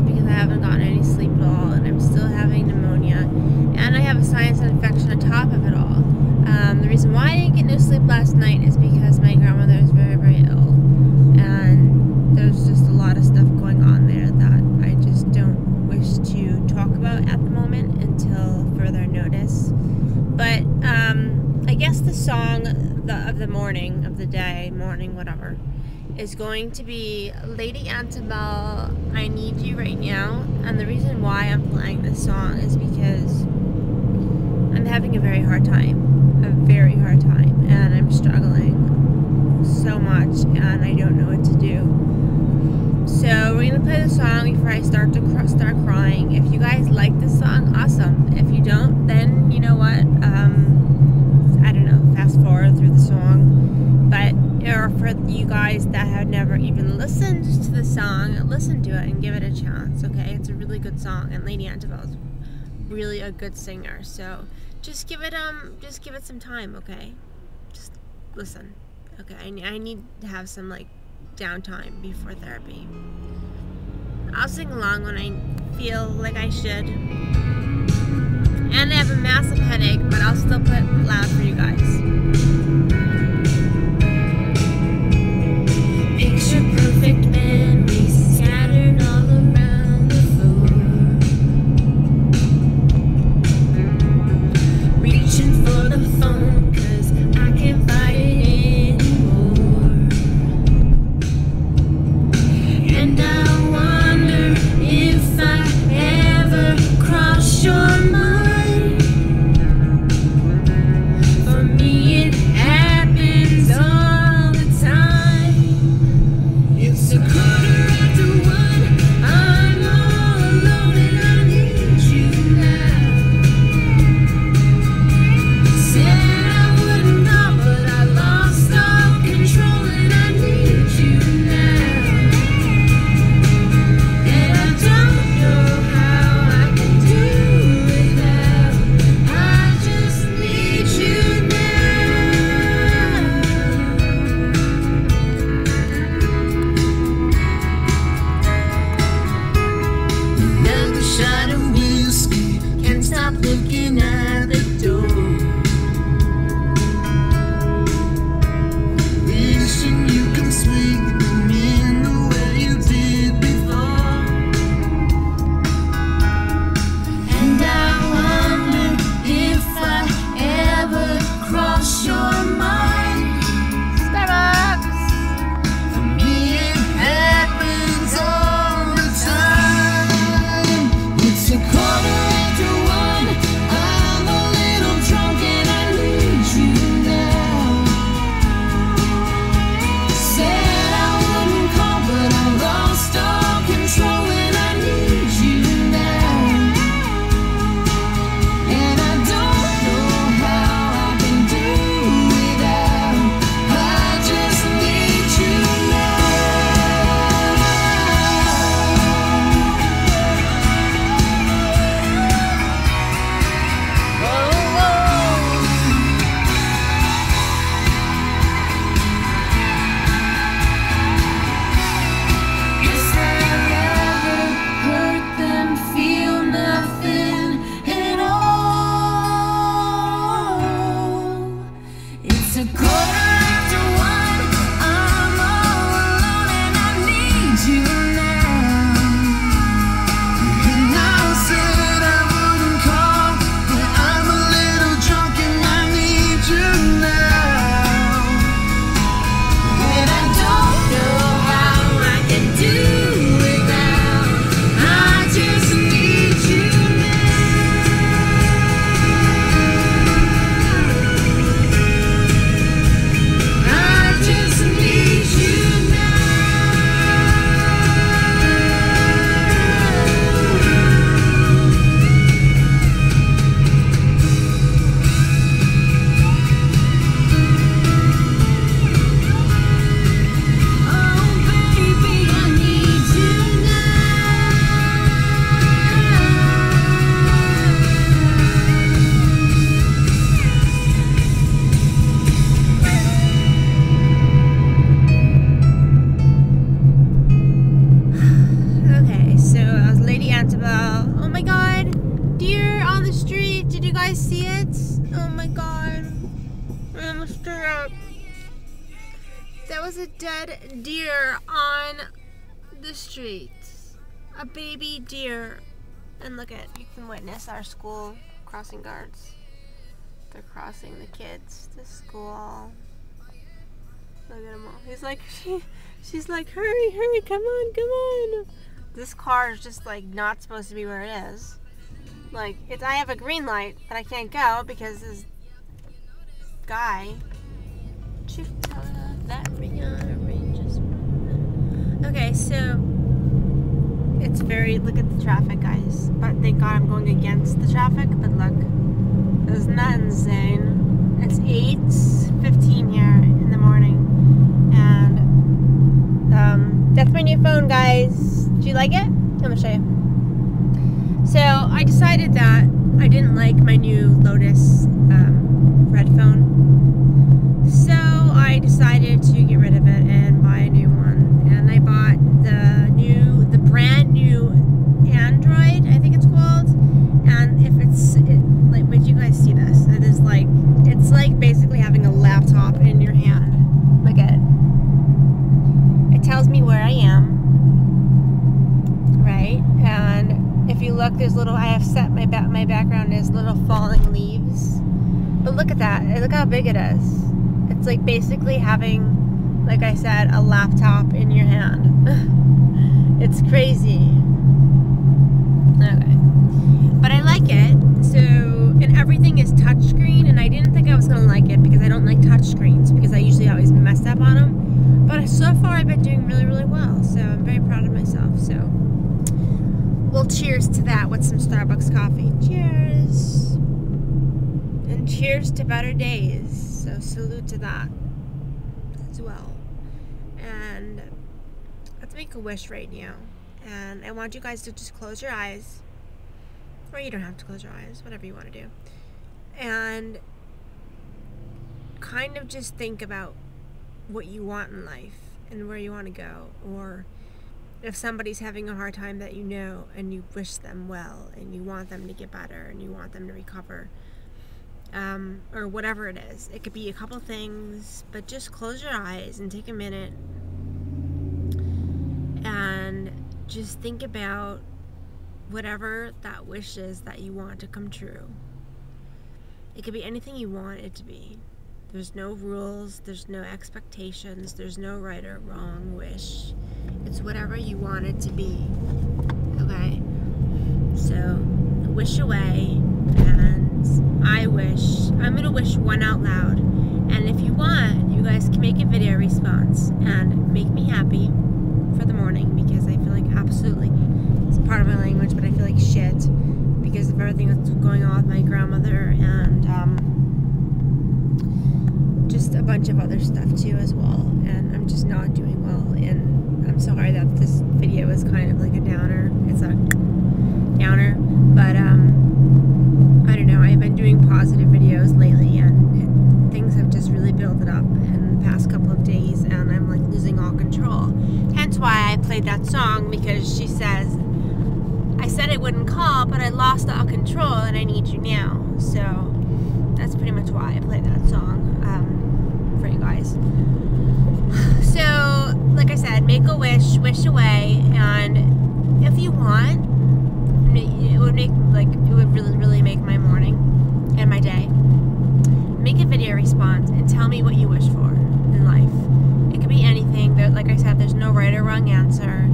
because I haven't gotten any sleep at all and I'm still having pneumonia and I have a sinus infection on top of it all. Um, the reason why I didn't get no sleep last night is because my grandmother is very, very ill and there's just a lot of stuff going on there that I just don't wish to talk about at the moment until further notice. But um, I guess the song of the morning, of the day, morning, whatever, is going to be Lady Antebelle, I Need You Right Now. And the reason why I'm playing this song is because I'm having a very hard time. A very hard time. And I'm struggling so much and I don't know what to do. So we're gonna play the song before I start to cr start crying. If you guys like this song, awesome. If you don't, then you know what? Um, I don't know. Fast forward through the song. But or for you guys that have never even listened to the song, listen to it and give it a chance. Okay, it's a really good song, and Lady Antebelle is really a good singer. So just give it um, just give it some time. Okay, just listen. Okay, I, I need to have some like downtime before therapy. I'll sing along when I feel like I should. And I have a massive headache, but I'll still put loud for you guys. You Oh truck. That was a dead deer on the street. A baby deer. And look at, you can witness our school crossing guards. They're crossing the kids to school. Look at him all. He's like, she, she's like, hurry, hurry, come on, come on. This car is just like not supposed to be where it is. Like, it's, I have a green light, but I can't go because this guy. Okay, so it's very, look at the traffic, guys. But thank God I'm going against the traffic, but look. Isn't that insane? It's 8.15 here in the morning. And um, that's my new phone, guys. Do you like it? I'm to show you. So I decided that I didn't like my new Lotus um, red phone. So I decided to get rid of it and buy a new one. And I bought the new, the brand new Android, I think it's called. And if it's, it, like, would you guys see this? It is like, it's like basically having a laptop in your hand. Look at it. It tells me where I am. Right? And if you look, there's little, I have set my, my background is little falling leaves. But look at that. Look how big it is. It's like basically having, like I said, a laptop in your hand. it's crazy. Okay. But I like it. So, and everything is touchscreen, and I didn't think I was going to like it because I don't like touchscreens because I usually always mess up on them. But so far, I've been doing really, really well. So, I'm very proud of myself. So, well, cheers to that with some Starbucks coffee. Cheers. And cheers to better days. So salute to that as well. And let's make a wish right now. And I want you guys to just close your eyes. Or you don't have to close your eyes, whatever you want to do. And kind of just think about what you want in life and where you want to go. Or if somebody's having a hard time that you know and you wish them well and you want them to get better and you want them to recover um, or whatever it is. It could be a couple things, but just close your eyes and take a minute and just think about whatever that wish is that you want to come true. It could be anything you want it to be. There's no rules, there's no expectations, there's no right or wrong wish. It's whatever you want it to be. Okay? So, wish away and I wish, I'm going to wish one out loud. And if you want, you guys can make a video response and make me happy for the morning because I feel like absolutely, it's part of my language, but I feel like shit because of everything that's going on with my grandmother and um, just a bunch of other stuff too as well. And I'm just not doing well. And I'm sorry that this video is kind of like a downer. It's a downer, but um, I don't know, I've been doing positive videos lately and things have just really built it up in the past couple of days and I'm like losing all control. Hence why I played that song because she says, I said I wouldn't call, but I lost all control and I need you now. So that's pretty much why I played that song um, for you guys. So, like I said, make a wish, wish away, and if you want, it would make like it would really really make my morning and my day. Make a video response and tell me what you wish for in life. It could be anything like i said there's no right or wrong answer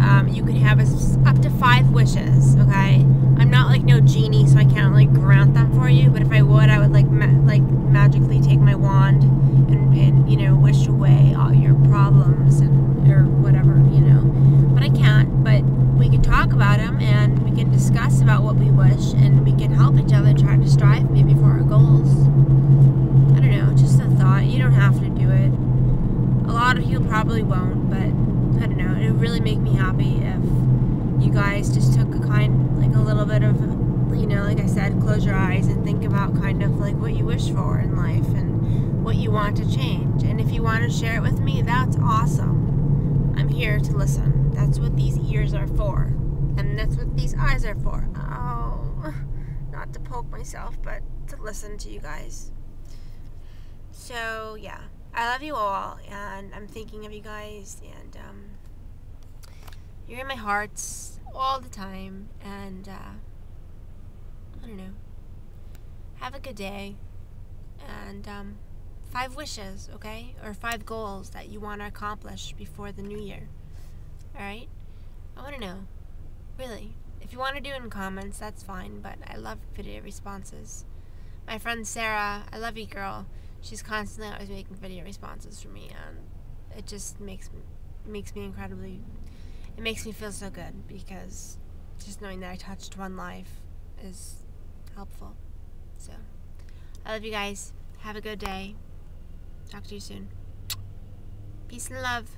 um, you can have up to five wishes okay i'm not like no genie so i can't like grant them for you but if i would i would like ma like magically take my wand and, and you know wish away all your problems and or whatever you know but i can't but we can talk about them and we can discuss about what we wish and we can help each other try to strive maybe for our goals. I don't know, just a thought. You don't have to do it. A lot of you probably won't, but I don't know. It would really make me happy if you guys just took a kind, like a little bit of, you know, like I said, close your eyes and think about kind of like what you wish for in life and what you want to change. And if you want to share it with me, that's awesome. I'm here to listen. That's what these ears are for. And that's what these eyes are for. Oh, not to poke myself, but to listen to you guys. so yeah, I love you all, and I'm thinking of you guys, and um, you're in my hearts all the time, and uh, I don't know. Have a good day, and um, five wishes, okay, or five goals that you want to accomplish before the new year. All right, I want to know, really. If you want to do it in comments, that's fine, but I love video responses. My friend Sarah, I love you, girl. She's constantly always making video responses for me, and it just makes me, makes me incredibly. It makes me feel so good because just knowing that I touched one life is helpful. So, I love you guys. Have a good day. Talk to you soon. Peace and love.